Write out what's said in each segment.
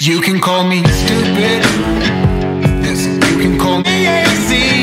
You can call me stupid. Yes, you can call me lazy.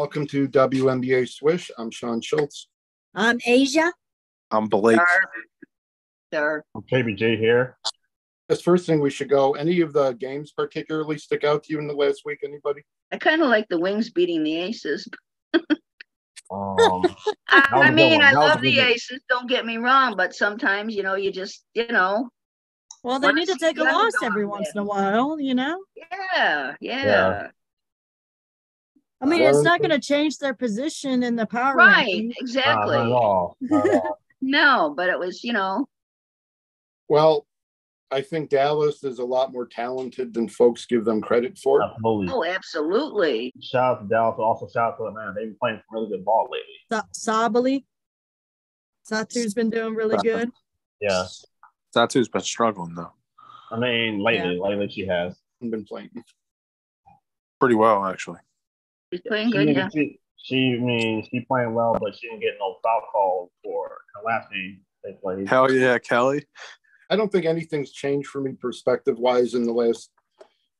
Welcome to WNBA Swish. I'm Sean Schultz. I'm Asia. I'm Blake. There. KBJ here. This first thing we should go. Any of the games particularly stick out to you in the last week? Anybody? I kind of like the Wings beating the Aces. Um, I, was I a good mean. I That was a love the. Aces. Don't get me wrong, but sometimes, you know, you just, you know, Well, they need to take a loss every once in a while, you know? yeah, yeah, Yeah. I mean, it's not going to change their position in the power. right, rankings. Nah, exactly. not at all. Not at all. No, but it was, you know, Well, I think Dallas is a lot more talented than folks give them credit for. Absolutely. oh, absolutely. Shout out to Dallas, but also shout out to Atlanta. They've been playing some really good ball lately. Sa- Sabally. Satou's been doing really good. Yeah. Satou's been struggling though, I mean, lately, lately she has. Been playing. pretty well actually. He's playing She, good, yeah. she, she, I mean, she playing well, but she didn't get no foul call for her last game they played. Hell yeah, Kelly. I don't think anything's changed for me perspective wise in the last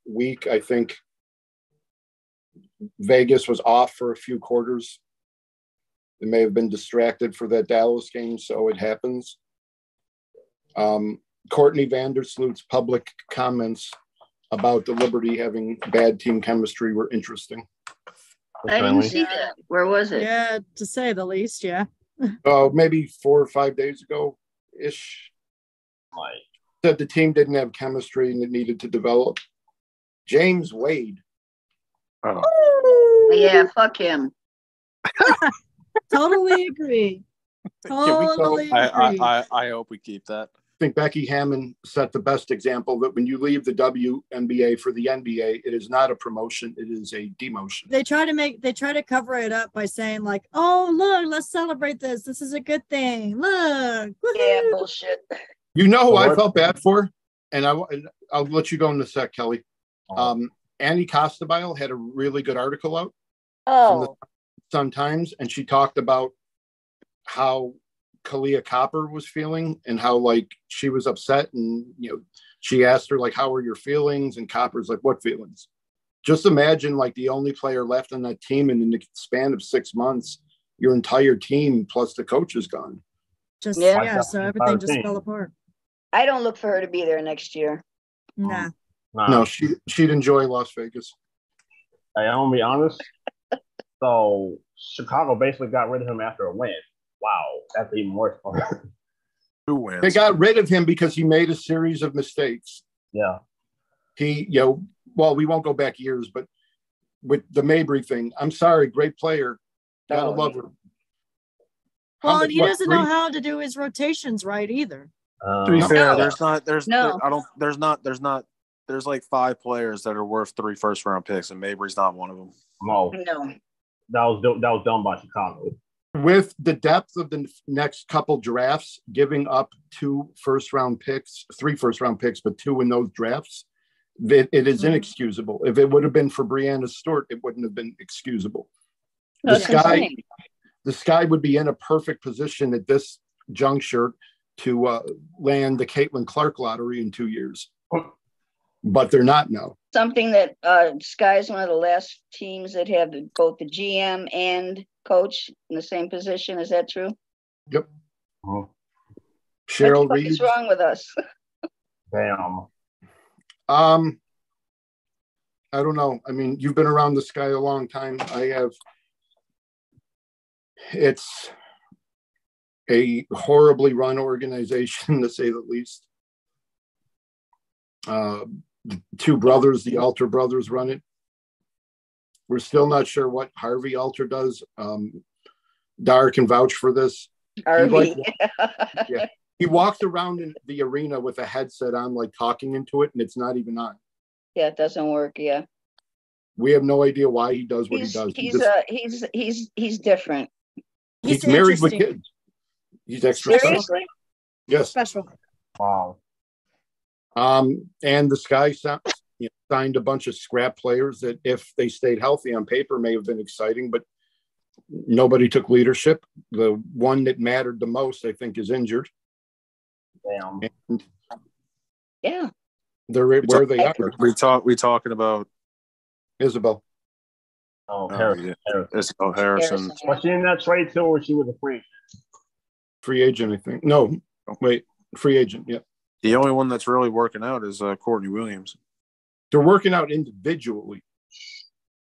week. I think Vegas was off for a few quarters. They may have been distracted for that Dallas game, so it happens. Um, Courtney Vandersloot's public comments about the Liberty having bad team chemistry were interesting. I didn't see that. Where was it? Yeah, to say the least. Yeah. Uh, maybe four or five days ago ish. Like, said the team didn't have chemistry and it needed to develop. James Wade. Oh, Yeah, fuck him. totally agree. Can we Totally I, I, agree. I, I hope we keep that. I think Becky Hammon set the best example that when you leave the WNBA for the NBA, it is not a promotion, it is a demotion. they try to make they try to cover it up by saying like, "Oh, look, let's celebrate this. This is a good thing. Look." Yeah, bullshit. You know who I felt bad for? And I, and I'll let you go in a sec, Kelly. Um, Annie Costabile had a really good article out Oh, Sun Times, and she talked about how Kahleah Copper was feeling and how like she was upset and you know she asked her like how are your feelings and Copper's like what feelings just imagine like the only player left on that team and in the span of six months your entire team plus the coach is gone Just Yeah. yeah, so everything just fell apart. I don't look for her to be there next year. Nah. nah, no she she'd enjoy Las Vegas Hey, I'm gonna be honest. So Chicago basically got rid of him after a win. Wow, that's even worse. Who wins? they got rid of him because he made a series of mistakes yeah, he you know well we won't go back years but with the Mabry thing I'm sorry great player gotta Oh, love yeah. her How Well, much- and he what, doesn't three- know how to do his rotations right either. to be Um, fair, No. there's not there's No. there- I don't there's not there's not there's like five players that are worth three first round picks, and Mabry's not one of them. no, No. that was that was done by Chicago. With the depth of the next couple drafts, giving up two first round picks, three first round picks, but two in those drafts, it, it is Mhm. inexcusable. If it would have been for Brianna Stewart, it wouldn't have been excusable. The That's sky, insane. the sky would be in a perfect position at this juncture to uh, land the Caitlin Clark lottery in two years, but they're not now. Something that uh, Sky's one of the last teams that have both the GM and coach in the same position. Is that true? Oh, Cheryl what the fuck Reeve. is wrong with us? damn. Um, I don't know. I mean, you've been around the sky a long time. I have. It's a horribly run organization, to say the least. Uh, the two brothers, the Alter brothers, run it. We're still not sure what Harvey Alter does. Um, Dar can vouch for this. RV. He walks around in the arena with a headset on, like talking into it, and it's not even on. Yeah, it doesn't work. Yeah. We have no idea why he does what He's he does. He he's just- uh he's he's he's different. he's, married with kids. He's extra special. Yes. Special. Wow. Um, and the Sky si- you know, signed a bunch of scrap players that, if they stayed healthy on paper, may have been exciting, but nobody took leadership. The one that mattered the most, I think, is injured. Damn. And Yeah. they're where they are. We talk. We talking about Isabelle. Oh, oh, Harrison. yeah, Harrison. Isabelle Harrison. Harrison, Was she in that trade too, or she was a free? Free agent, I think. No, wait, free agent. Yeah. The only one that's really working out is uh, Courtney Williams. They're working out individually.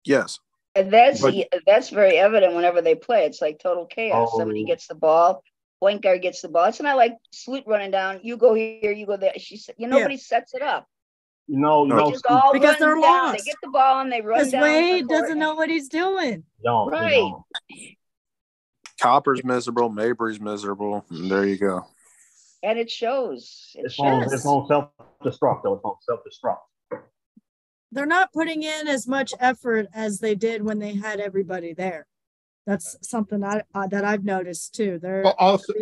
Yes. And that's But- that's very evident whenever they play. It's like total chaos. Oh. Somebody gets the ball, point guard gets the ball. It's not like Sloot running down. You go here, you go there. She said, you know, Yeah. nobody sets it up. You know, No. They just all Because they're down. lost. They get the ball and they run Because down. Wade doesn't know what he's doing. don't, Right. Copper's miserable. Mabry's miserable. And there you go. And it shows. It It's on, shows. it's on self destruct though. It's on self destruct. They're not putting in as much effort as they did when they had everybody there. That's something I, uh, that I've noticed too. They're Well, also,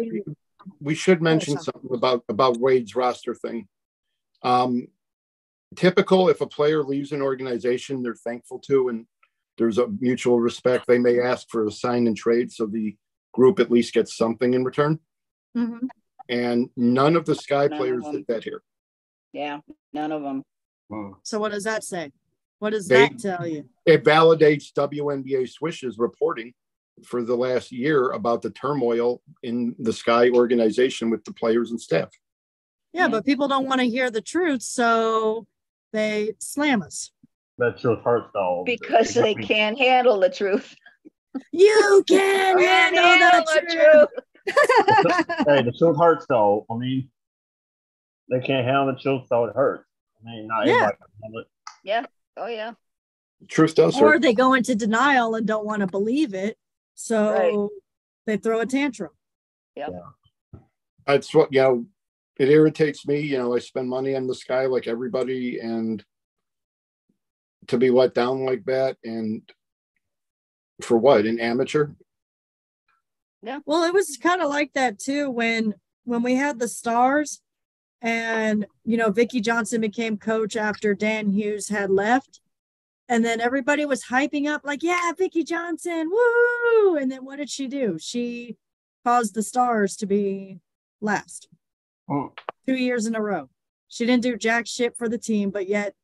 we should mention something. something about about Wade's roster thing. Um, typical, if a player leaves an organization, they're thankful to, and there's a mutual respect. They may ask for a sign and trade, so the group at least gets something in return. Mhm. And none of the Sky None players did that here. yeah, none of them. Hmm. So what does that say? What does They- that tell you? It validates WNBA Swish's reporting for the last year about the turmoil in the Sky organization with the players and staff. Yeah, Yeah. but people don't want to hear the truth, so they slam us. That truth hurts though. Because they can't handle the truth. You can Can't handle handle the the truth. Hey, the truth hurts though. I mean, they can't handle the truth, so it hurts. I mean, not Yeah. everybody can handle it. Oh yeah. Truth does or hurt. they go into denial and don't want to believe it, so Right. they throw a tantrum. Yeah. That's what, you know, it irritates me. You know, I spend money on the Sky like everybody, and to be let down like that, and for what? An amateur? Well, it was kind of like that too when when we had the stars and you know Vickie Johnson became coach after Dan Hughes had left. And then everybody was hyping up like, yeah, Vickie Johnson, woo! And then what did she do? She caused the stars to be last Hmm. two years in a row. She didn't do jack shit for the team, but yet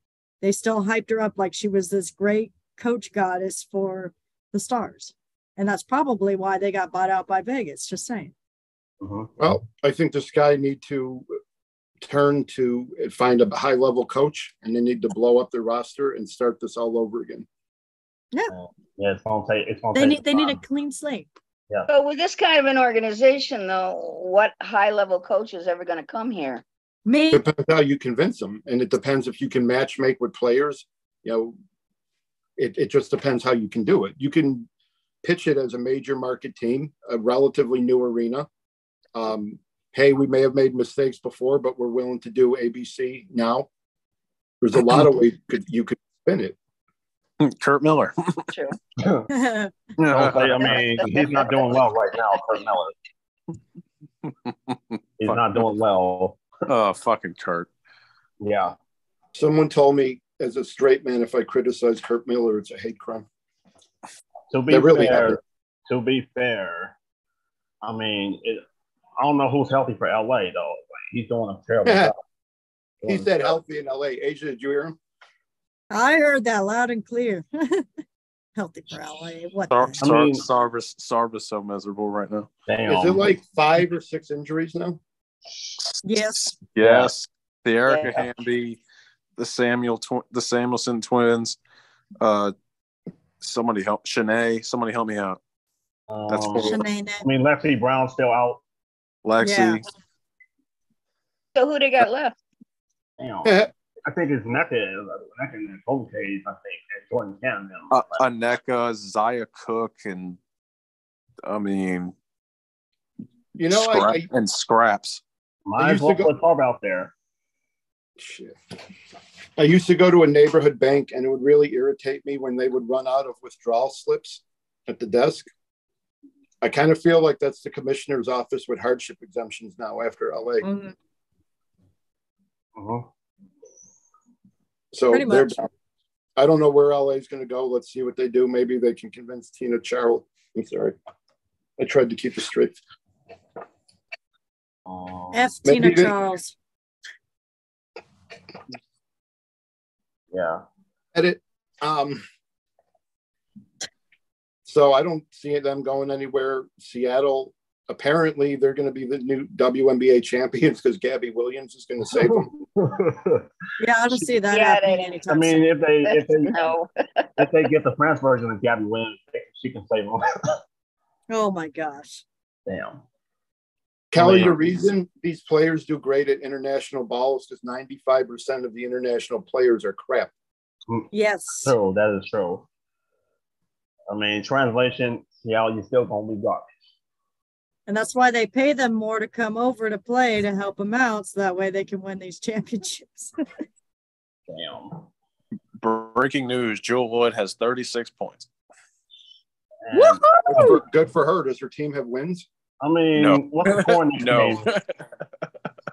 they still hyped her up like she was this great coach goddess for the stars. And that's probably why they got bought out by Vegas. Just saying. Mhm. Well, I think this guy need to turn to find a high level coach, and they need to blow up their roster and start this all over again. Yeah, it's gonna take. It's gonna They take need they need a clean slate. Yeah. But with this kind of an organization, though, what high level coach is ever going to come here? Me, Depends how you convince them, and it depends if you can match make with players. You know, it, it just depends how you can do it. You can pitch it as a major market team, a relatively new arena. Um, hey, we may have made mistakes before, but we're willing to do ABC now. There's a lot of ways you could, you could spin it. Curt Miller. True. Don't I mean, he's not doing well right now, Curt Miller. He's not doing well. oh, fucking Curt. Yeah. Someone told me as a straight man, if I criticize Curt Miller, it's a hate crime. To be really fair, haven't. to be fair, I mean, it, I don't know who's healthy for LA though. Like, he's doing a terrible job. He said healthy in LA. Asia, did you hear him? I heard that loud and clear. Healthy for LA. What? Sar- the heck? Sar- mean- Sarvis Sarvis so miserable right now. Damn. Is it like five or six injuries now? Yes. Yes. The Erica Yeah. Hamby, the Samuel tw- the Samuelson twins. Uh somebody help Shanae. Somebody help me out. That's Um, cool. Shanae I mean, Lexi Brown's still out. Lexi. Yeah. So who they got left? Damn. Yeah. I think it's neck is neck and his case. I think and Jordan Cannon. Uh, Nneka, Zia Cooke, and I mean, You know, Scra- I, I and Scraps. Might as used to well go- put Tarb out there. Shit. I used to go to a neighborhood bank and it would really irritate me when they would run out of withdrawal slips at the desk. I kind of feel like that's the commissioner's office with hardship exemptions now after LA. Mhm. Mhm. So Pretty they're down. I don't know where LA is going to go. Let's see what they do. Maybe they can convince Tina Charles. I'm sorry. I tried to keep it straight. F Maybe Tina they- Charles. Yeah. Edit. Um, so I don't see them going anywhere. Seattle, apparently, they're going to be the new WNBA champions because Gabby Williams is going to save them. Yeah, I don't see that Yeah, happening they- I mean, soon. if they if they No. if they get the France version of Gabby Williams, she can save them. Oh my gosh. Damn. Kelly, Yeah. the reason these players do great at international balls is 95% of the international players are crap. Yes. True, that is true. I mean, translation, yeah, you still gonna be garbage. And that's why they pay them more to come over to play to help them out so that way they can win these championships. Damn. Breaking news: Jewell Loyd has 36 points. And, Good for, good for her. Does her team have wins? I mean, No. what's the score next No, game?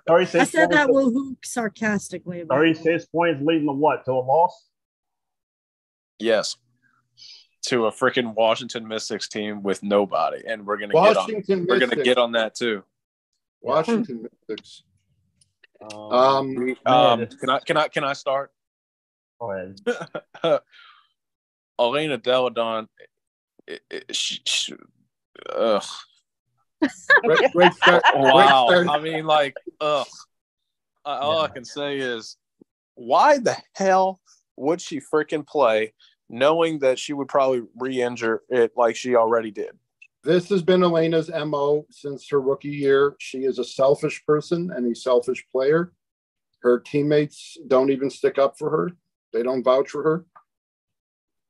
36 I said that points, woohoo sarcastically. About it. 36 points leading to what? To a loss? yes, to a freaking Washington Mystics team with nobody, and we're gonna get on. Washington We're gonna get on that too. Washington Mystics. Um, Um, Um, can I can I can I start? go ahead. Elena Delle Donne, it, it, she, she, ugh, great, great start. wow. Great start. I mean, like, ugh. I- All I can say is, why the hell would she freaking play, knowing that she would probably re-injure it like she already did? This has been Elena's MO since her rookie year. She is a selfish person and a selfish player. Her teammates don't even stick up for her. They don't vouch for her.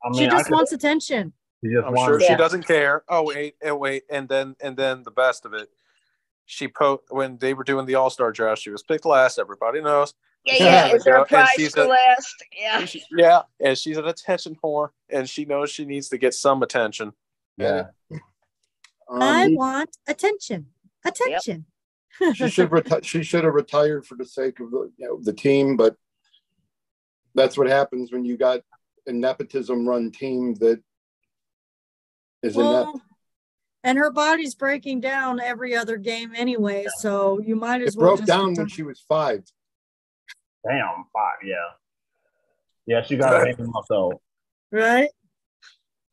I mean, She I just could, wants attention. She just I'm sure to- she Yeah. doesn't care. Oh wait, and wait, and then and then the best of it, she po when they were doing the All Star draft, she was picked last. Everybody knows. Yeah, yeah. Is there Yeah, a prize she's for a- last? Yeah. She- yeah, and she's an attention whore, and she knows she needs to get some attention. Yeah. I Um, want attention. Attention. she should reti- she should have retired for the sake of the you know the team, but that's what happens when you got a nepotism run team that is inept. Well, and her body's breaking down every other game anyway, so you might as It well broke just down when she was five. Damn, five, yeah. Yeah, she got to hang him up though. right.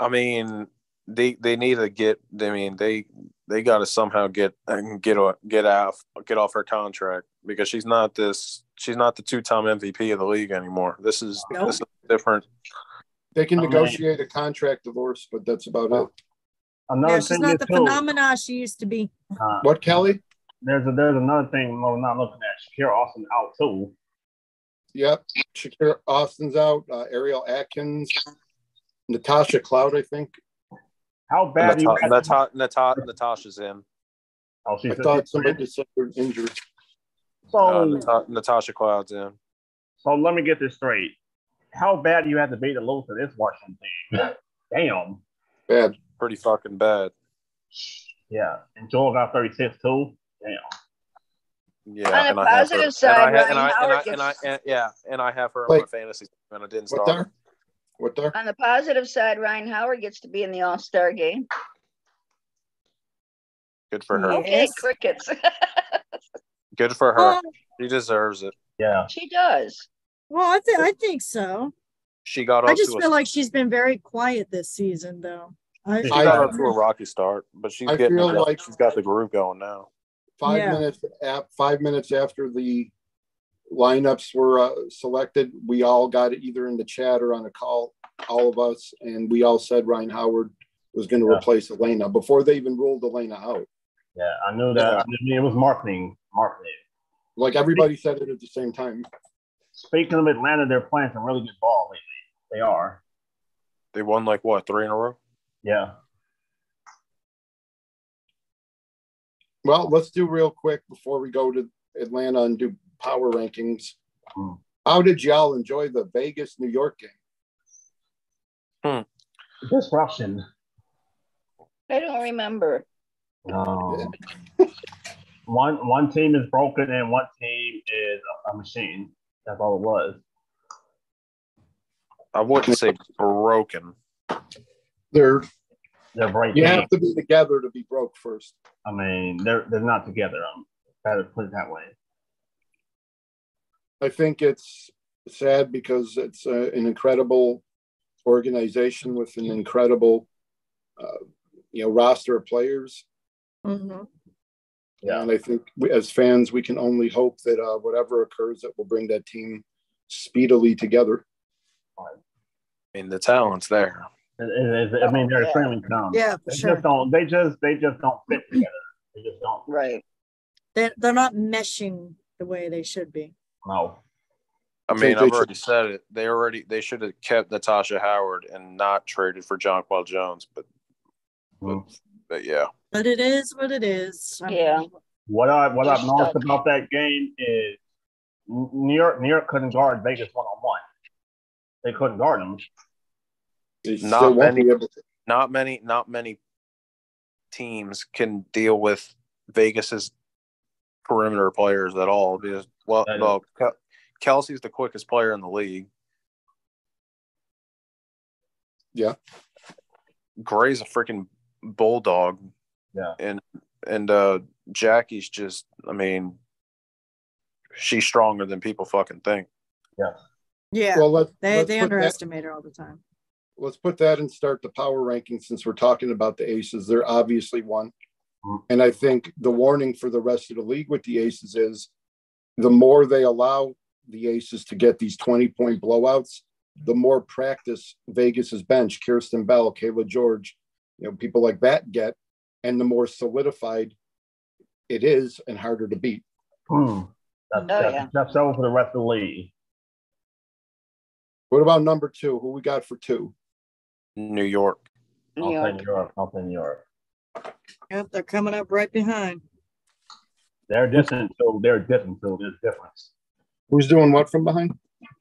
I mean, they they need to get. I mean, they they got to somehow get get o- get off get off her contract because she's not this. She's not the two time MVP of the league anymore. This is Nope. this is different. They can Oh, man. negotiate a contract divorce, but that's about it. Another Yeah, she's thing not the too, phenomena she used to be. uh, What, Kelly? there's a, there's another thing we're not looking at. Shakira Austin out too. Yep. Shakira Austin's out. Uh, Ariel Atkins, Natasha Cloud, I think. How bad do you Nata- Nata- Nata- Natasha's in. Oh, she's I thought somebody just said they're so Uh, Nata- Natasha Cloud's in. so let me get this straight. How bad do you have to be to lose to this Washington team? Damn. Bad. Pretty fucking bad. Yeah. And Joel got 36 too. Damn. Yeah, On the and I have her- positive side, and I, and I, Ryan and I, Howard and I, gets- and, yeah, and I have her on my fantasy and I didn't What start her. there? What there? On the positive side, Rhyne Howard gets to be in the All Star game. Good for her. Okay, crickets. Good for her. Oh, She deserves it. Yeah. she does. Well, I think I think so. She got I just to a feel like she's been very quiet this season, though. I, she I- got off to a rocky start, but she's I getting feel like- she's got the groove going now. Five Yeah. minutes ap- five minutes after the lineups were uh, selected, we all got it either in the chat or on a call, all of us, and we all said Rhyne Howard was going to Yeah. replace Elena before they even ruled Elena out. Yeah. I knew that. Yeah. I knew it was marketing. Marketing. Like everybody said it at the same time. Speaking of Atlanta, they're playing some really good ball lately. They are. They won like what three in a row. Yeah. Well, let's do real quick before we go to Atlanta and do power rankings. How did y'all enjoy the Vegas New York game? Hmm. Disruption. I don't remember. No. one one team is broken and one team is a, a machine. That's all it was. I wouldn't say broken. They're They're breaking. you have to be together to be broke first. I mean, they're they're not together. Um, better put it that way. I think it's sad because it's uh, an incredible organization with an incredible, uh, you know, roster of players. Mhm. Yeah. And I think we, as fans, we can only hope that uh, whatever occurs, that will bring that team speedily together. I mean, the talent's there. It- it- it- I mean, they're Yeah. extremely talented. Yeah, for They sure. just don't. They just they just don't fit together. They just don't. Right. They're, they're not meshing the way they should be. No. I I mean, they I've already said it. They already they should have kept Natasha Howard and not traded for Jonquel Jones. But Mhm. but yeah, But it is what it is. Yeah. What I what I've noticed about that game is New York New York couldn't guard Vegas one on one. They couldn't guard them. Not many. be able to. not many not many teams can deal with Vegas's perimeter players at all. Because well, That is- well, Kelsey's the quickest player in the league. Yeah. Gray's a freaking bulldog. Yeah. And and uh Jackie's just I mean she's stronger than people fucking think. Yeah. Yeah. Well, let's, they let's they put that, underestimate her all the time. let's put that and start the power ranking since we're talking about the aces. They're obviously one. Mhm. And I think the warning for the rest of the league with the aces is the more they allow the aces to get these 20 point blowouts, the more practice Vegas's bench, Kierstan Bell, Cayla George, you know, people like that get, and the more solidified it is and harder to beat. Hmm. That's, Oh, that's, yeah. that's over for the rest of the league. What about number two? Who we got for two? New York. New York. New York. I'll say New York. Yep, they're coming up right behind. They're distant, so they're different. So there's difference. Who's doing what from behind?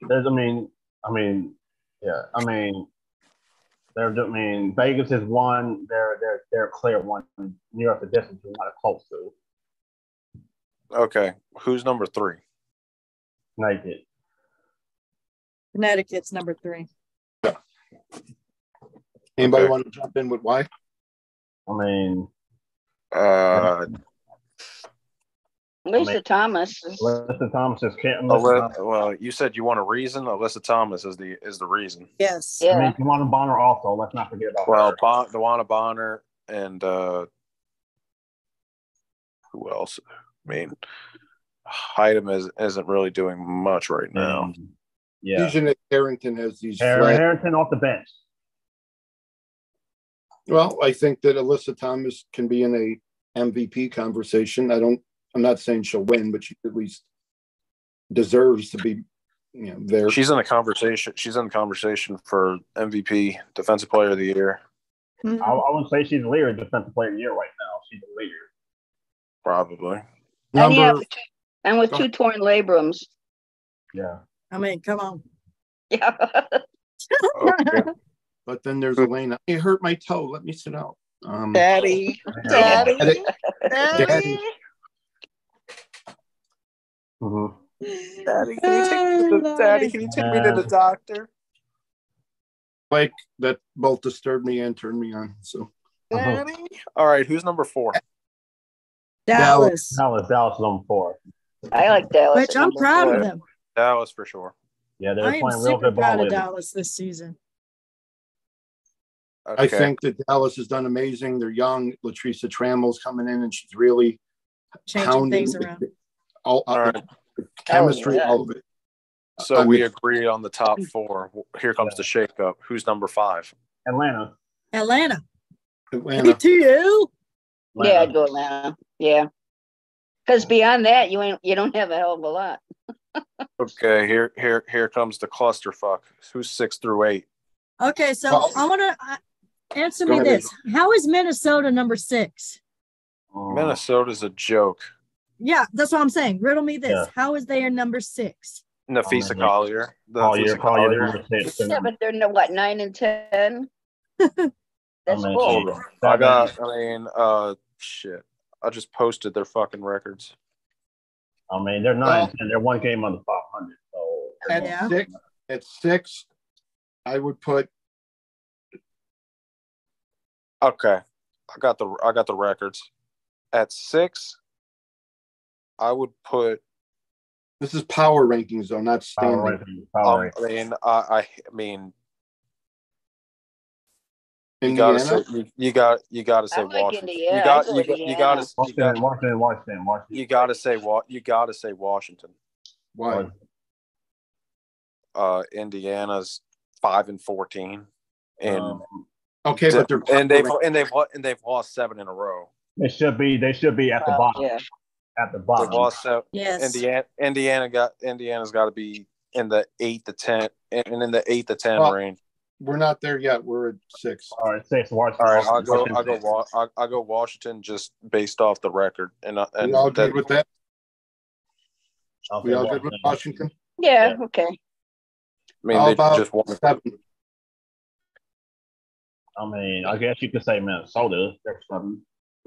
There's, I mean, I mean, yeah, I mean, they're, I mean, Vegas is one. They're they're they're clear one. New York, the distance is not close to. Okay. Who's number three? Naked. Connecticut's number three. Yeah. Anybody Okay. want to jump in with why? I mean, Uh Lisa mean- Thomas is Listen Thomas is can't. Aly- well, you said you want a reason. Alyssa Thomas is the is the reason. Yes. Yeah. I yeah. mean, Kamala Bonner also. Let's not forget about Well, her. bon- DeWanna Bonner and uh who else? I mean, Hyden is isn't really doing much right now. Um, yeah, Fusion Harrington has these Harry flat Harrington off the bench. Well, I think that Alyssa Thomas can be in a MVP conversation. I don't. I'm not saying she'll win, but she at least deserves to be, you know, there. She's in the conversation. She's in the conversation for MVP, Defensive Player of the Year, Mhm. I, I would say she's the leader defensive player of the year right now. She's the leader. probably. and, yeah, Number and with two torn labrums. Yeah. I mean, come on. Yeah. Okay. but then there's Elena. It hurt my toe. Let me sit out. Um, Daddy. Daddy. Daddy. Daddy. Mhm. Daddy, can you take me to the- Daddy, can you take me to the doctor? like that both disturbed me and turned me on. So Daddy. All right, who's number four? Dallas. Dallas, Dallas is on four. I like Dallas. Which I'm proud four. of them. Dallas for sure. Yeah, they're I am playing real super good proud ball of lately. Dallas this season. I think that Dallas has done amazing. They're young. Latricia Trammell's coming in, and she's really Changing pounding things the- around. All, All right. the chemistry, yeah. all of it. So I we mean- agree on the top four. Here comes the shakeup. Who's number five? Atlanta. Atlanta. Atlanta. ATL. Yeah, Atlanta. I'd go Atlanta. Yeah. Because beyond that, you ain't you don't have a hell of a lot. Okay, here here here comes the clusterfuck. Who's six through eight? Okay, so Well- I want to uh, answer Go me ahead, this. How is Minnesota number six? Um, Minnesota's a joke. Yeah, that's what I'm saying. Riddle me this. Yeah. How is they a number six? Napheesa Um, Collier. The Collier, Napheesa Collier, Collier. they're six, Yeah, but they're no what nine and ten. That's mean, bull. Hold. I got. I mean, uh, shit. I just posted their fucking records. I mean, they're nine Well- and. They're one game on the 500. So At Yeah. six, at six, I would put Okay, I got the. I got the records. At six, I would put. this is power rankings though, not power standing. ranking, power Um. I mean, I. I, I mean, you gotta say. You, you got. You gotta say like Washington. Indiana. You got. I You got. You gotta. You Washington, got. Washington, Washington, Washington. You gotta say what. You gotta say Washington. why? Uh, Indiana's five and fourteen, and Um, Okay, but they're and they've and they've and they've lost seven in a row. they should be. They should be at the Uh, bottom. yeah. At the They've bottom. lost seven. Yes. Indiana, Indiana got Indiana's got to be in the eight to ten, and in the eight to ten Well, range. We're not there yet. We're at six. All right, six. Washington. All right, I'll go. I'll go. Wa- I'll, I'll go Washington just based off the record, and uh, and We all that- good with that? I'll We say all good with Washington? Yeah. Okay. I mean, How they about just won. seven? I mean, I guess you could say Minnesota.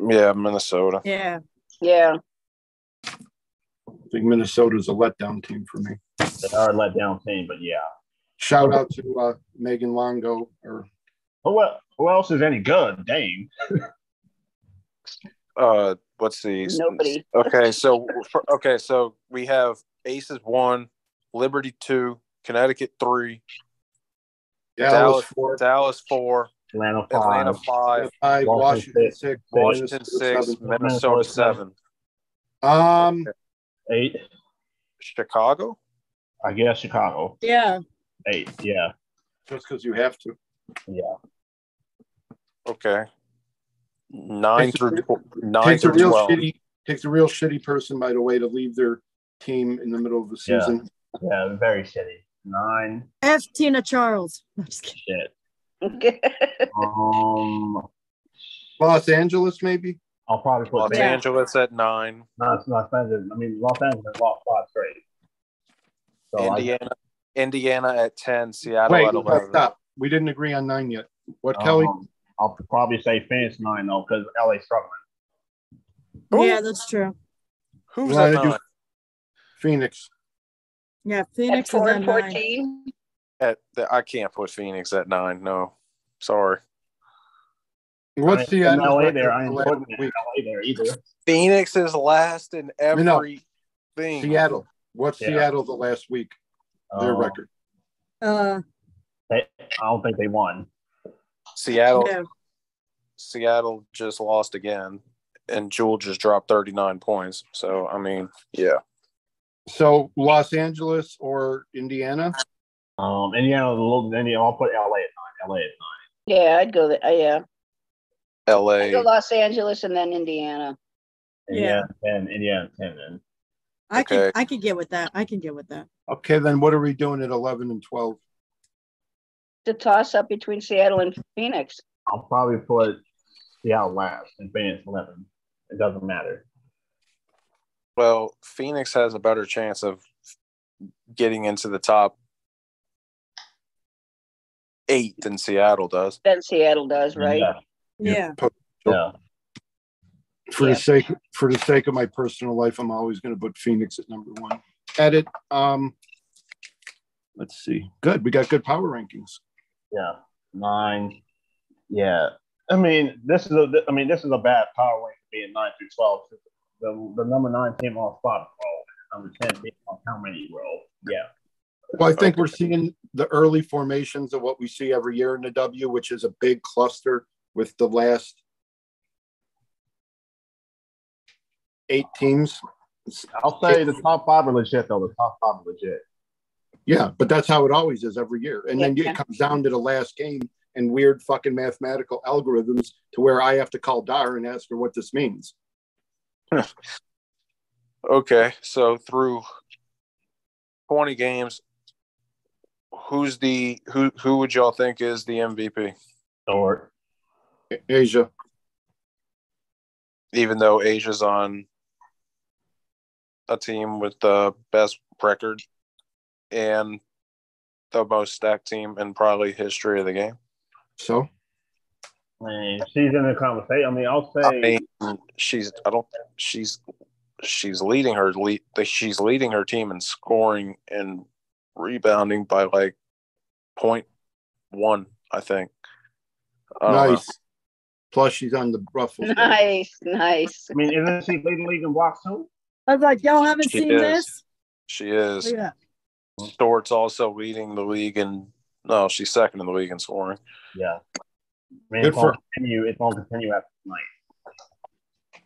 Yeah, Minnesota. Yeah. Yeah. I think Minnesota's a letdown team for me. They are a letdown team, but yeah. Shout out to uh, Megan Longo or Who, el- who else is any good? Dang. Uh, what's these? Nobody. Okay, so for, okay, so we have Aces one, Liberty two, Connecticut three, Dallas Dallas four, Dallas four, Atlanta five. Atlanta five, five, Washington Washington six, six, Washington Minnesota six, seven. Minnesota seven, Um, Eight. Chicago. I guess Chicago. Yeah. Eight. Yeah. just because you have to. Yeah. Okay. Nine Takes a- through tw- nine Takes a through real twelve. shitty takes a real shitty person by the way to leave their team in the middle of the Yeah. season. Yeah. Very shitty. Nine. F Tina Charles. No, just kidding. Shit. Um, Los Angeles, maybe. I'll probably put Los Yeah. Angeles at nine. No, it's Los Angeles. I mean, Los Angeles lost five straight. So I- Indiana, Indiana at ten. Seattle Wait, at let's eleven. stop. We didn't agree on nine yet. What, Kelly? um, I'll probably say Phoenix nine though, because LA struggling. Who? Yeah, that's true. Who's Why at did nine? Phoenix. Yeah, At Phoenix is four at and nine. fourteen. At the, I can't put Phoenix at nine. No, sorry. What's I ain't Seattle's putting LA there. I for ain't last putting week? LA there either. Phoenix is last in No, no. everything. Seattle. What's Yeah. Seattle the last week? Their Um, record. Uh, they- I don't think they won. Seattle. yeah. Seattle just lost again, and Jewell just dropped thirty nine points. So I mean, yeah. So Los Angeles or Indiana? Um, Indiana, a. Indiana, I'll put LA at nine. LA at nine. Yeah, I'd go there. Uh, yeah. I'd go L.A. Los Angeles and then Indiana. nine. Yeah. Indiana ten. Indiana ten. Then I Okay. can I can get with that. I can get with that. Okay, then what are we doing at eleven and twelve? The toss up between Seattle and Phoenix. I'll probably put Seattle last and Phoenix eleven. It doesn't matter. Well, Phoenix has a better chance of getting into the top eight than Seattle does. Than Seattle does, right? Yeah. Yeah. Yeah. For Yeah. the sake for the sake of my personal life, I'm always going to put Phoenix at number one. Edit. Um, let's see. Good. We got good power rankings. Yeah. Nine. Yeah. I mean, this is a. I mean, this is a bad power rank being nine through twelve. The, the number nine team on spot roll. Number ten team on how many roll? Yeah. Well, I think we're seeing the early formations of what we see every year in the W, which is a big cluster with the last eight teams. I'll say the top five are legit though. The top five are legit. Yeah, but that's how it always is every year. And then Yeah. it comes down to the last game and weird fucking mathematical algorithms to where I have to call Dar and ask her what this means. Okay, so through twenty games, who's the who who would y'all think is the MVP? Or A- Asia. Even though Asia's on a team with the best record, and the most stacked team in probably history of the game. So I mean, she's in the conversation. I mean, I'll say. I mean, she's I don't she's she's leading her lead she's leading her team in scoring and rebounding by like point one, I think. I don't know. nice. Plus, she's on the Ruffles. Nice, nice. I mean, isn't she leading the league in blocks too? I was like, y'all haven't She seen is. this? She is. Yeah. at. Stewart's also leading the league in no, she's second in the league in scoring. Yeah. I mean, Good it's going for- to continue. It's going to continue after tonight.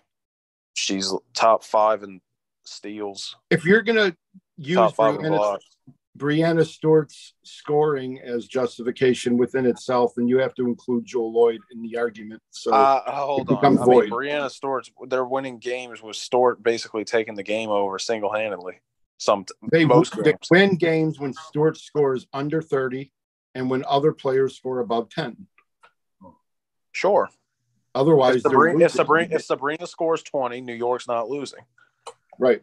She's top five in steals, If you're gonna use top five in blocks. Brianna Stewart's scoring as justification within itself, then you have to include Jewell Loyd in the argument. So Uh, hold on. I becomes mean, void. Brianna Stewart's they're winning games with Stewart basically taking the game over single handedly. Some they, most they games. win games when Stewart scores under 30 and when other players score above 10. Sure. Otherwise, If Sabrina, if. Sabrina, if Sabrina scores twenty, New York's not losing right.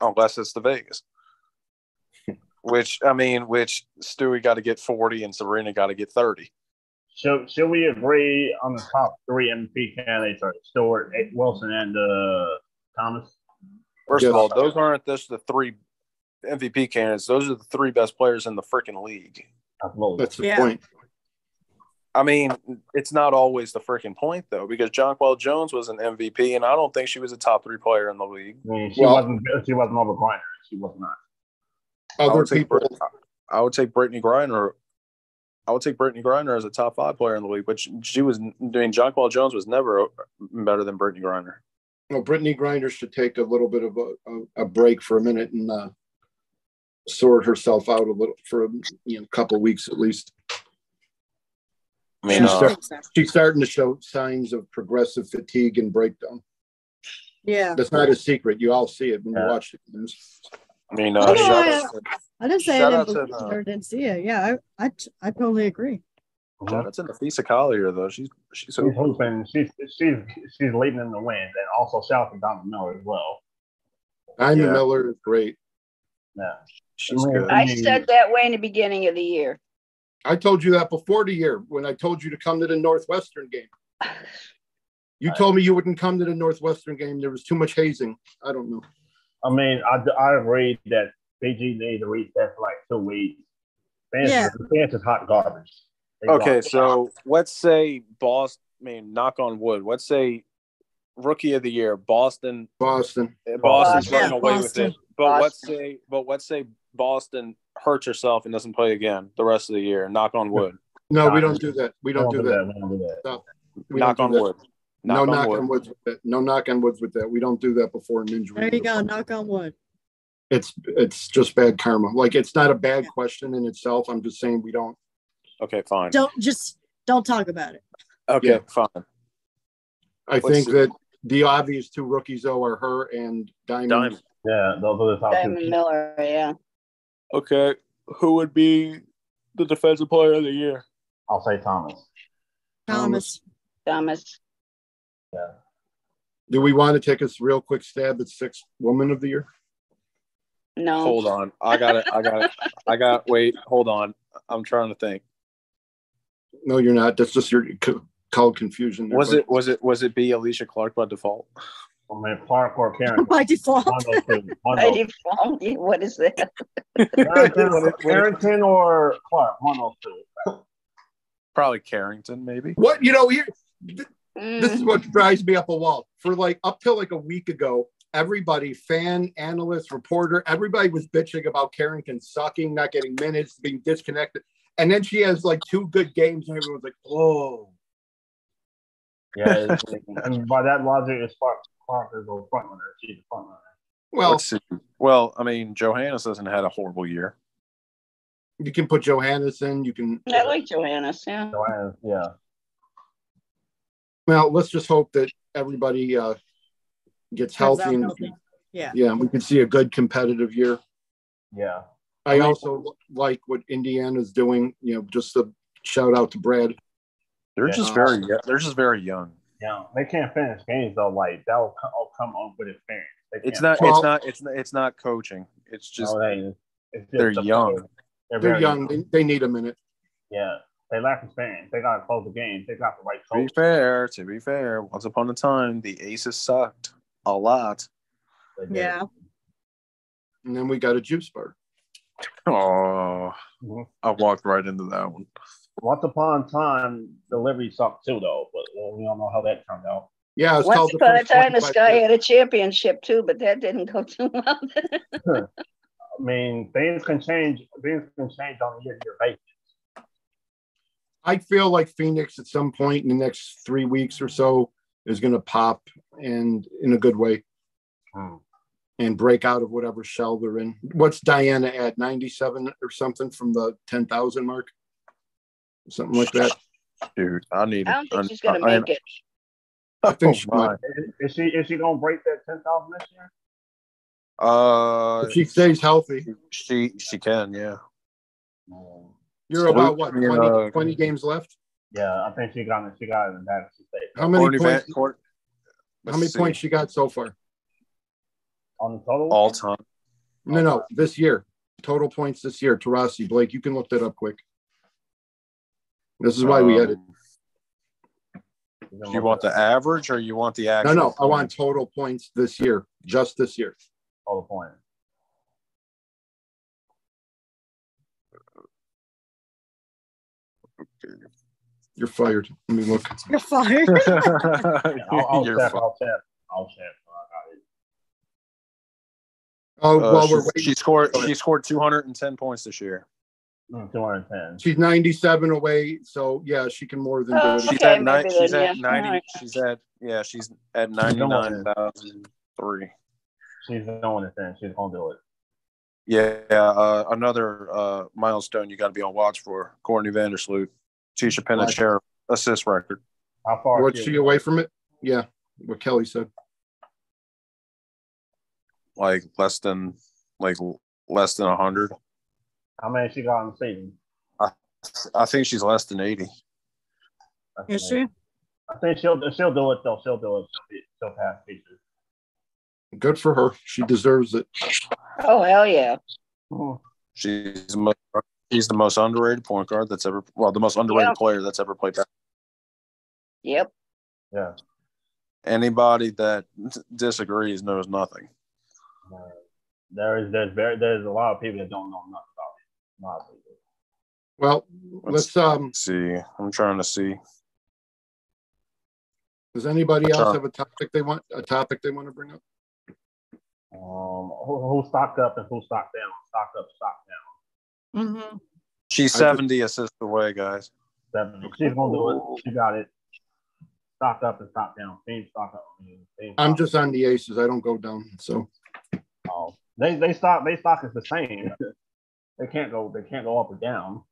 Unless it's the Vegas. which I mean, which Stewie got to get forty and Serena got to get thirty. So, should we agree on the top three MVP candidates are Stewart, Wilson, and uh, Thomas? First Yes. of all, those aren't just the three MVP candidates. Those are the three best players in the freaking league. That's the Yeah. point. I mean, it's not always the freaking point though, because Jonquel Jones was an MVP, and I don't think she was a top three player in the league. I mean, she Well- wasn't. She wasn't over Griner. She was not. I Other would take people, Brit- I would take Brittney Griner. I would take Brittney Griner as a top five player in the league, but she, she was. I mean, Jonquel Jones was never better than Brittney Griner. well, Brittney Griner should take a little bit of a, a, a break for a minute and uh, sort herself out a little for a you know, couple weeks at least. I mean, She's uh, start- so. She's starting to show signs of progressive fatigue and breakdown. Yeah. That's not a secret. You all see it when you Yeah. watch it. I mean, uh, no, shout I- out to- I didn't say Shout I didn't believe the- it or didn't see it. Yeah, I, I, I totally agree. shout out to Napheesa Collier though. She's she's She's hooping. She's she's she's leading in the wind, and also shout out to Donna Miller as well. Diamond Yeah. Miller is great. Yeah. she's I good. I- I said that way in the beginning of the year. I told you that before the year when I told you to come to the Northwestern game. You told me you wouldn't come to the Northwestern game. There was too much hazing. I don't know. I mean, I, I agree that PG needs to reset for like two weeks. Fans, Yeah. fans is hot garbage. They Okay, so let's say Boston. I mean, knock on wood. Let's say rookie of the year, Boston. Boston. Boston's Boston. running away Boston. with it. But let's say, but let's say Boston hurts herself and doesn't play again the rest of the year. Knock on wood. No, we don't do that. We we don't do that. We don't do that. We knock don't on that. wood. No Knock knock on on wood. woods with that. No knock on woods with that. We don't do that before an injury. There you go. Knock on wood. It's it's just bad karma. Like it's not a bad question in itself. I'm just saying we don't. Okay, fine. Don't just don't talk about it. Okay, Yeah. fine. I Let's think see. that the obvious two rookies though are her and Diamond. Diamond. Yeah, those are the top Diamond two. Miller, yeah. Okay, who would be the defensive player of the year? I'll say Thomas. Thomas. Thomas. Yeah. Do we want to take a real quick stab at sixth woman of the year? No. Hold on, I got it. I got it. I got. Wait, hold on. I'm trying to think. No, you're not. That's just your c- called confusion. there, Was but- it? Was it? Was it be Alysha Clark by default? I mean, Clark or Karen. By default. One of those two. One By those. default, what is that? Carrington, or- Carrington or Clark. One of those two. Probably Carrington, maybe. What you know here? th- Mm, This is what drives me up a wall. For like up till like a week ago, everybody, fan, analyst, reporter, everybody was bitching about Carrington sucking, not getting minutes, being disconnected. And then she has like two good games, and everyone's like, "Oh, Yeah, and by that logic, it's Clark. Clark is front runner. She's the front runner. well." Let's see. Well, I mean, Johannes hasn't had a horrible year. You can put Johannes in. You can. I like Johannes, yeah. Joanne, yeah. Well, let's just hope that everybody uh, gets Turns healthy, and healthy. Yeah. yeah, we can see a good competitive year. Yeah. I also like what Indiana's doing. You know, just a shout out to Brad. They're Yeah. just very. They're just very young. Yeah. They can't finish games though. Like that'll oh, come, will come up with experience. They It's can't not. It's not. It's not. It's not coaching. It's just No, they- it's just they're the young. players. They're, They're very young. They, they need a minute. Yeah, they lack experience. They got to close the game. They got the right to be fair. To be fair, once upon a time, the Aces sucked a lot. Yeah. And then we got a juice bar. Oh. I walked right into that one. Once upon a time, delivery sucked too, though. But we don't know how that turned out. Yeah, it's Once upon a time, this 25 guy had a championship too, but that didn't go too well. I mean, things can change. Things can change on a year-to-year basis. I feel like Phoenix at some point in the next three weeks or so is going to pop and in a good way Hmm. and break out of whatever shell they're in. What's Diana at 97 or something from the 10,000 mark? Something like that. Dude, I need. I don't think I- she's gonna I- make it. I think Oh, she might. Is, is she is she gonna break that ten thousand this year? Uh, If she stays healthy. she she can, yeah. You're So about what, you 20, know- 20 games left? Yeah, I think she got it. She got it in that state. How many Courtney Van- points? Court- How many see. points she got so far? on the total? all time? No, no, this year. Total points this year. Taurasi, Blake, you can look that up quick. This is why we had it. Um, You want the average or you want the No, actual? no, I want total points this year, just this year. total point. You're fired. Let me look. You're fired. I'll, I'll You're check. fine. I'll check. I'll check. I got it. Oh, Uh, while she, we're waiting, she scored. She scored 210 points this year. Mm, 210. she's 97 away, so yeah, she can more than do Oh, it. She's Okay, at nine. maybe She's then, at yeah. 90. Alright. She's at yeah. She's at doing it. 99,003. She's doing it then. She's gonna do it. Yeah, uh, another uh, milestone you got to be on watch for. Courtney Vandersloot, Ticha Penicheiro assist record. How far? What's she away from it? Yeah, what Kelly said. Like less than like less than a 100. How many she got in the season? I think she's less than 80. Is amazing. she? I think she'll she'll do it though. She'll do it. She'll, be, she'll pass features. Good for her. She deserves it. Oh hell yeah! She's the most, she's the most underrated point guard that's ever well the most underrated Yeah. player that's ever played. That. Yep. Yeah. Anybody that disagrees knows nothing. Uh, there is there's very there's a lot of people that don't know nothing about it. A lot of people. Well, let's um see. I'm trying to see. does anybody else have a topic they want a topic they want to bring up? Um, who, who stocked up and who stocked down? Stocked up, stocked down. Mm-hmm. She's I just- 70 assists away, guys. Seventy. She's gonna do it. She got it. Stocked up and stocked down. Team stock up. Team I'm stock- just on the aces. I don't go down. So Oh, they they stock they stock is the same. they can't go they can't go up or down.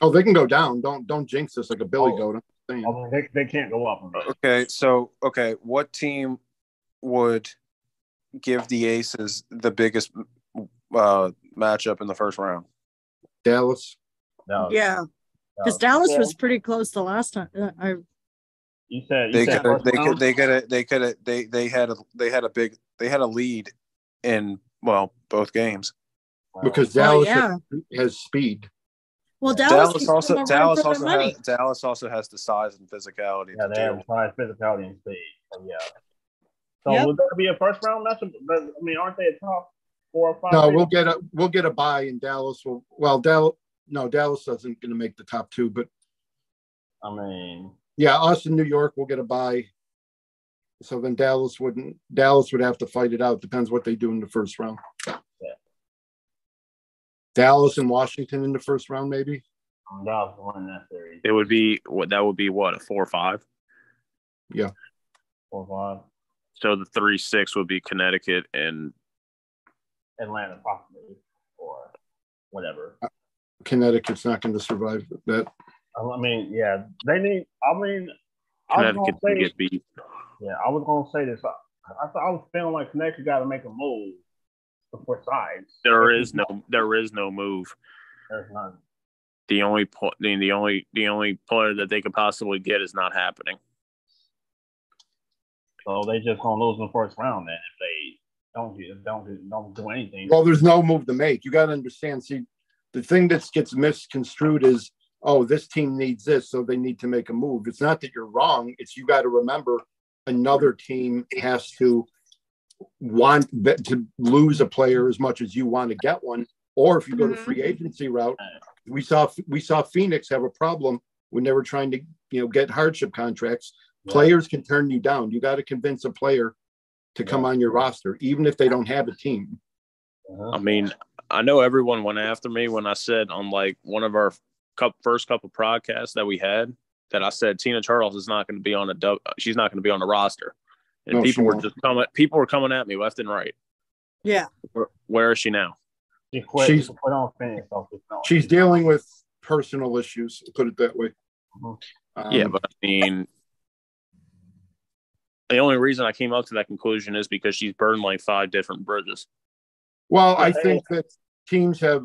oh they can go down. Don't don't jinx us like a Billy Oh. goat. I'm saying. They, they can't go up. and down. Okay, so okay, what team would give the Aces the biggest uh, matchup in the first round? Dallas. No, Yeah, because Dallas Yeah. was pretty close the last time. Uh, I You said you They said could first they could they could they could they they had a they had a big they had a lead in well both games. Wow. Because Well, Dallas yeah. has, has speed. well, Dallas, Dallas also gonna run Dallas for also has, Dallas also has the size and physicality yeah, to they do. have size, physicality, and speed. So yeah. So Yep. would that be a first round? That's a, but, I mean, aren't they a top four or five? No, we'll get a we'll get a buy in Dallas. Will well Dallas no Dallas isn't going to make the top two, but I mean, yeah, Austin, New York will get a buy. So then Dallas wouldn't. Dallas would have to fight it out. Depends what they do in the first round. Dallas and Washington in the first round, maybe. Dallas will win that series. It would be what that would be what a four or five. Yeah. Four or five. So the three six would be Connecticut and Atlanta possibly or whatever. Uh, Connecticut's not going to survive that. Oh, I mean, yeah, they need. I mean, I was Connecticut gonna can say, get beat. yeah, I was gonna say this. I, I, thought- I was feeling like Connecticut got to make a move before sides. There is no there is no move. There's none. The only po- the, the only the only player that they could possibly get is not happening. So they just gonna lose in the first round then if they don't do don't do, don't do anything. Well, there's no move to make. You got to understand. See, the thing that gets misconstrued is, oh, this team needs this, so they need to make a move. It's not that you're wrong. It's you got to remember another team has to want th- to lose a player as much as you want to get one. Or if you go to Mhm. free agency route, we saw we saw Phoenix have a problem when they were trying to you know get hardship contracts. Yeah. Players can turn you down. You got to convince a player to come on your roster, even if they don't have a team. Uh-huh. I mean, I know everyone went after me when I said on like one of our cup, first couple podcasts that we had that I said Tina Charles is not going to be on a she's not going to be on the roster, and No, people were won't. just coming people were coming at me left and right. Yeah. Where, where is she now? She quit. She's- she quit on Phoenix. She's dealing with personal issues, put it that way. Mhm. Um, yeah, but I mean, the only reason I came up to that conclusion is because she's burned like five different bridges well, I think that teams have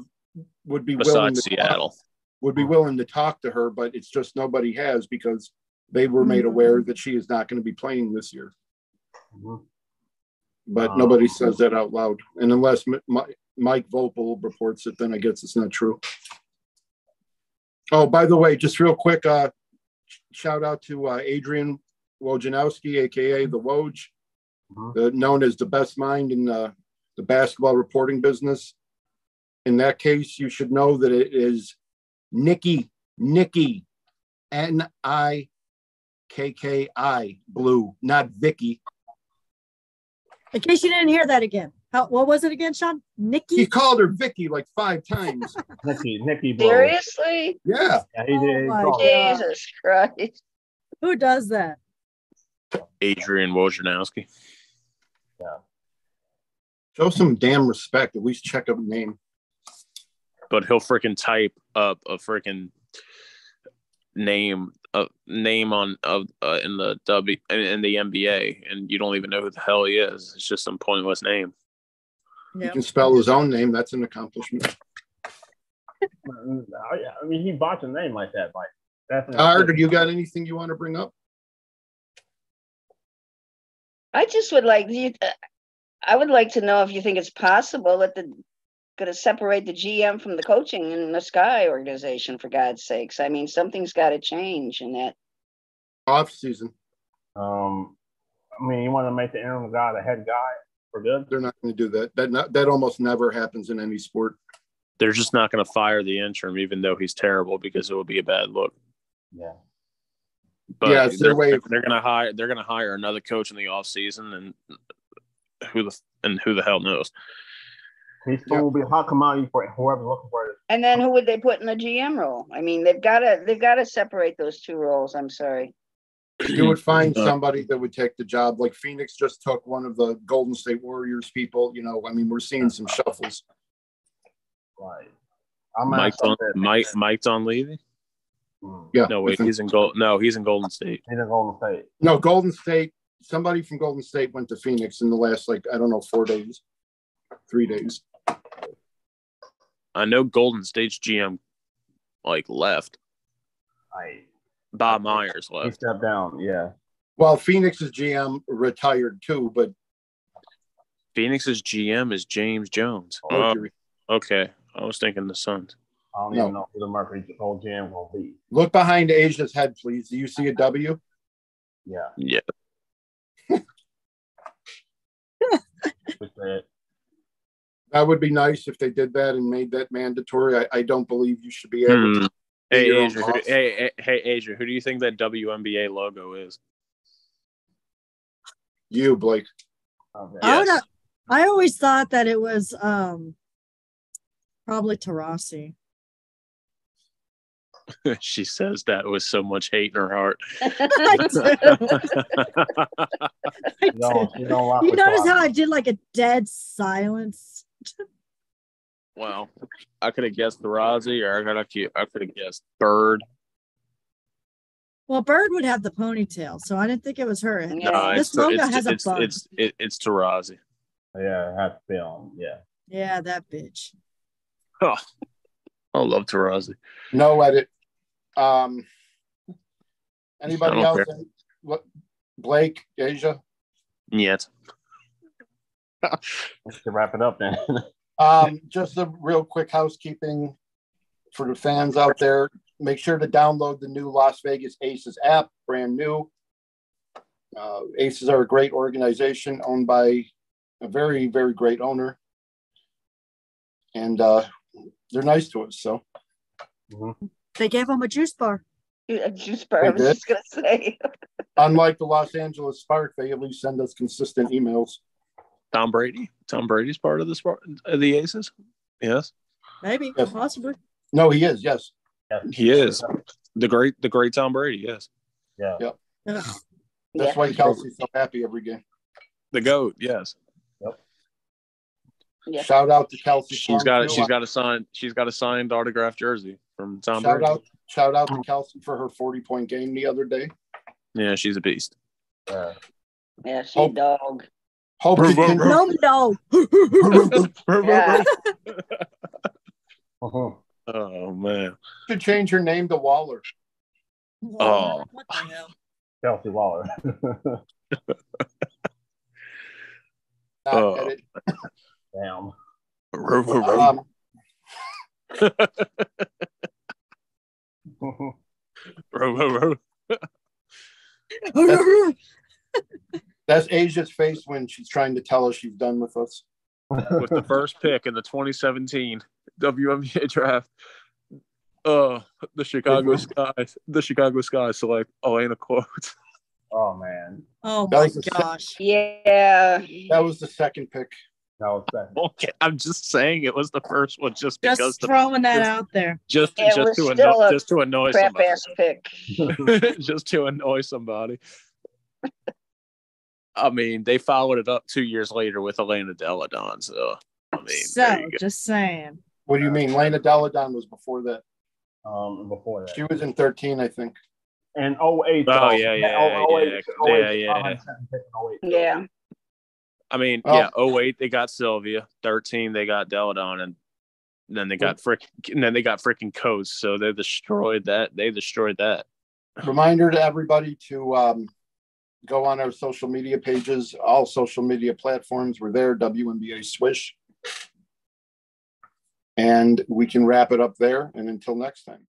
would be willing besides to Seattle. would be willing to talk to her, but it's just nobody has because they were made Mhm. aware that she is not going to be playing this year. But Oh. nobody says that out loud, and unless Mike Voepel reports it, then I guess it's not true. Oh, by the way, just real quick, uh, shout out to uh, Adrian Wojnarowski, aka the Woj, Mhm. the, known as the best mind in uh, the basketball reporting business. In that case, you should know that it is Nikki, Nikki, N I K K I, blue, not Vicky. In case you didn't hear that again. How, what was it again, Sean? Nikki. He called her Vicky like five times. Nikki, Nikki Blue. Seriously? Yeah. Yeah, he Oh did. He my called. God. Jesus Christ. Who does that? Adrian Wojnarowski. Yeah. Show some damn respect. At least check up a name. but he'll freaking type up a freaking name a name on of uh, in the W in, in the NBA, and you don't even know who the hell he is. It's just some pointless name. He can spell his own name. That's an accomplishment. Mm, I mean, he bought a name like that. Like, definitely. Ard, you got anything you want to bring up? I just would like you. uh, I would like to know if you think it's possible that the going to separate the GM from the coaching in the Sky organization. For God's sakes, I mean, something's got to change in that. Off season. Um, I mean, you want to make the interim guy the head guy for good? They're not going to do that. That not, that almost never happens in any sport. They're just not going to fire the interim, even though he's terrible, because it would be a bad look. Yeah. But Yeah, it's their they're, way of- they're going to hire. They're going to hire another coach in the off season, and who the and who the hell knows? He still will be a hot commodity for whoever's looking for it. And then who would they put in the GM role? I mean, they've got to they've got to separate those two roles. I'm sorry. You would find Uh, somebody that would take the job. Like Phoenix just took one of the Golden State Warriors people. You know, I mean, we're seeing some shuffles. Like, I'm Mike asking Don, that- Mike Mike Dunleavy. Hmm. Yeah. No I wait, he's in gold. No, he's in Golden State. He's in Golden State. No, Golden State. Somebody from Golden State went to Phoenix in the last, like, I don't know, four days, three days. I know Golden State's GM like left. Like, Bob Myers left. he left. stepped down. Yeah. Well, Phoenix's GM retired too, but Phoenix's GM is James Jones. Oh, oh Mercury. okay. I was thinking the Suns. I don't No. even know who the Mercury old GM will be. look behind Asia's head, please. Do you see a W? Yeah. Yeah. We That would be nice if they did that and made that mandatory. I, I don't believe you should be able to. Hmm. Hey, Asia. Who, hey, hey, hey, Asia. Who do you think that WNBA logo is? You, Blake. okay. I, Yes. I always thought that it was um probably Taurasi. she says that with so much hate in her heart. I do. I You do. don't, you don't You notice how I did like a dead silence? Well, I could have guessed the Rozzy, or I could have I could have guessed Bird. Well, Bird would have the ponytail, so I didn't think it was her. No, this it's logo it's has a it's bun. it's it, it's Taurasi. Yeah, it has to be on. Yeah. yeah, that bitch. Oh, I love Taurasi. No edit. Um, anybody I don't else? What? Blake, Asia. Yet. Let's wrap it up then. Um, just a real quick housekeeping for the fans out there. Make sure to download the new Las Vegas Aces app, brand new. Uh, Aces are a great organization owned by a very, very great owner. And uh, they're nice to us. So They gave him a juice bar. A juice bar. I was did? just gonna say. unlike the Los Angeles Spark, they at least send us consistent emails. Tom Brady. Tom Brady's part of the sport of the Aces. Yes, Maybe, Yes. possibly. No, he is, yes. he is the great the great Tom Brady. Yes, Yeah. Ugh. That's Yeah. why Kelsey's so happy every game. the goat. Yes, Yeah. Shout out to Kelsey. she's Farm, got too. she's got a signed she's got a signed autographed jersey from Tom shout Brady. out shout out to Kelsey for her 40 point game the other day. Yeah, she's a beast. Yeah. Yeah, she Oh. dog. Hope you can No, no. Uh-huh. Oh man. should change her name to Waller. Oh. What the hell? Kelsey Waller. Not Oh. edit. Damn. Um, that's Asia's face when she's trying to tell us she's done with us. with the first pick in the 2017 WNBA draft. Uh, the Chicago Skies, the Chicago Skies select Alaina Coates. oh man. Oh That my was the se- gosh. Yeah. That was the second pick. That was second. Okay, I'm just saying it was the first one just because Just the, throwing that just- out there. just It just to still annoy just to annoy Crap somebody. ass pick. just to annoy somebody. I mean, they followed it up two years later with Elena Delle Donne. So, I mean, So, there you go. just saying. What do you mean? Elena Delle Donne was before that. Um, before She was in 13, I think. And 08. Oh, though. yeah, yeah, oh, 08, yeah, yeah, yeah. second pick in 08. Yeah. I mean, Well- yeah, 08 they got Sylvia, 13 they got Delle Donne, and then they got frick, and then they got freaking Coates. So they destroyed that. They destroyed that. Reminder to everybody to um, go on our social media pages, all social media platforms. We're there, WNBA Swish. And we can wrap it up there. And until next time.